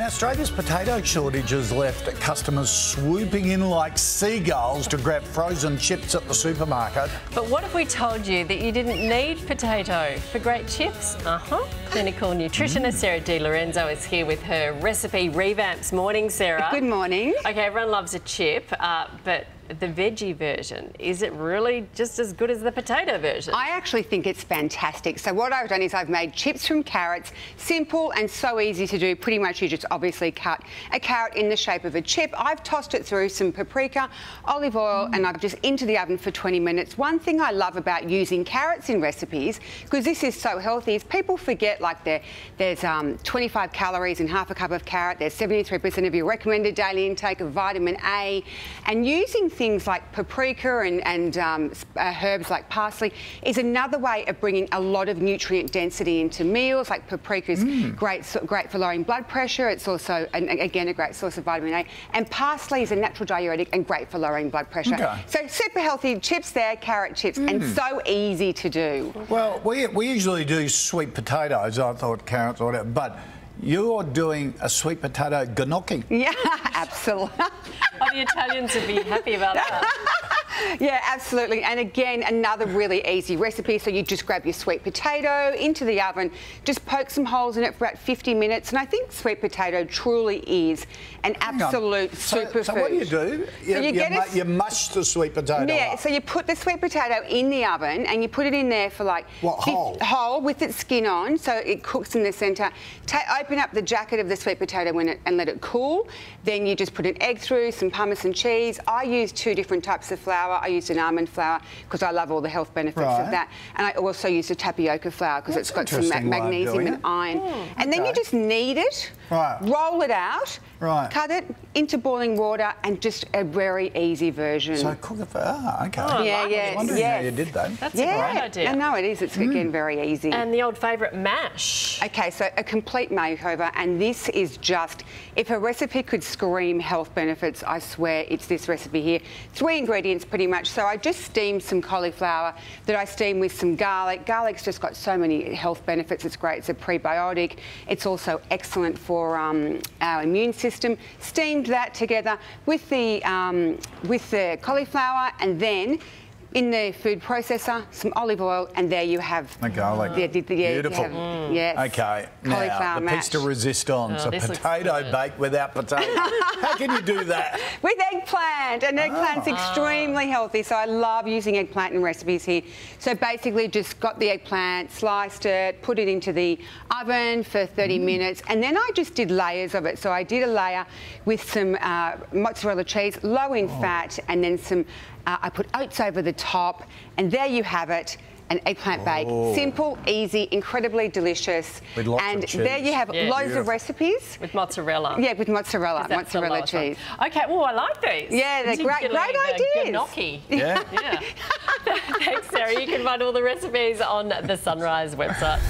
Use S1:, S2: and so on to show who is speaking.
S1: Now, Australia's potato shortage has left customers swooping in like seagulls to grab frozen chips at the supermarket.
S2: But what if we told you that you didn't need potato for great chips? Uh-huh. Clinical nutritionist Sarah Di Lorenzo is here with her recipe revamps. Morning, Sarah.
S3: Good morning.
S2: Okay, everyone loves a chip, uh, but the veggie version, is it really just as good as the potato version?
S3: I actually think it's fantastic. So what I've done is I've made chips from carrots, simple and so easy to do. Pretty much you just obviously cut a carrot in the shape of a chip. I've tossed it through some paprika, olive oil, mm. and I've just into the oven for 20 minutes. One thing I love about using carrots in recipes, because this is so healthy, is people forget like there, there's um, 25 calories in half a cup of carrot, there's 73% of your recommended daily intake of vitamin A, and using things like paprika and, and um, uh, herbs like parsley is another way of bringing a lot of nutrient density into meals. Like paprika is mm. great, great for lowering blood pressure. It's also, an, again, a great source of vitamin A. And parsley is a natural diuretic and great for lowering blood pressure. Okay. So super healthy chips there, carrot chips, mm. and so easy to do.
S1: Well, we, we usually do sweet potatoes. I thought carrots or whatever, but you're doing a sweet potato gnocchi.
S3: Yeah, absolutely.
S2: oh, the Italians would be happy about that.
S3: yeah, absolutely. And again, another really easy recipe. So you just grab your sweet potato into the oven, just poke some holes in it for about 50 minutes. And I think sweet potato truly is an absolute
S1: so,
S3: superfood.
S1: So what do you do? You, so you, you, mu you mush the sweet potato
S3: Yeah,
S1: up.
S3: so you put the sweet potato in the oven and you put it in there for like...
S1: What, whole?
S3: Whole, with its skin on, so it cooks in the centre. open up the jacket of the sweet potato when it, and let it cool. Then you just put an egg through, some parmesan cheese. I use two different types of flour flour. I used an almond flour because I love all the health benefits right. of that. And I also used a tapioca flour because it's got some ma magnesium and iron. Mm, and okay. then you just knead it, right. roll it out, right. cut it into boiling water, and just a very easy version.
S1: So cook it for, ah, okay.
S3: Oh, yeah,
S1: yeah. I was wondering yes. how you did that.
S2: That's
S3: yeah.
S2: a great idea.
S3: No, it is. It's, mm. again, very easy.
S2: And the old favourite mash.
S3: Okay, so a complete makeover, and this is just, if a recipe could scream health benefits, I swear it's this recipe here. Three ingredients, pretty much. So I just steamed some cauliflower that I steamed with some garlic. Garlic's just got so many health benefits. It's great. It's a prebiotic. It's also excellent for um, our immune system. Steamed that together with the um, with the cauliflower and then in the food processor, some olive oil, and there you have
S1: the garlic.
S3: Yeah, the, the,
S1: yeah, Beautiful.
S3: Have, mm. Yes.
S1: Okay. Now, the piece to resistance, oh, a potato bake without potato. How can you do that?
S3: With eggplant, and eggplant's oh. extremely healthy, so I love using eggplant in recipes here. So basically, just got the eggplant, sliced it, put it into the oven for 30 mm. minutes, and then I just did layers of it. So I did a layer with some uh, mozzarella cheese, low in oh. fat, and then some uh, I put oats over the top, and there you have it an eggplant bake. Oh. Simple, easy, incredibly delicious.
S1: With lots
S3: and
S1: of
S3: there you have
S2: yeah.
S3: loads Beautiful. of recipes.
S2: With mozzarella.
S3: Yeah, with mozzarella, mozzarella cheese.
S2: Okay, well, I like these.
S3: Yeah, they're great, great ideas.
S2: Gnocchi.
S1: Yeah.
S2: yeah. Thanks, Sarah. You can find all the recipes on the Sunrise website.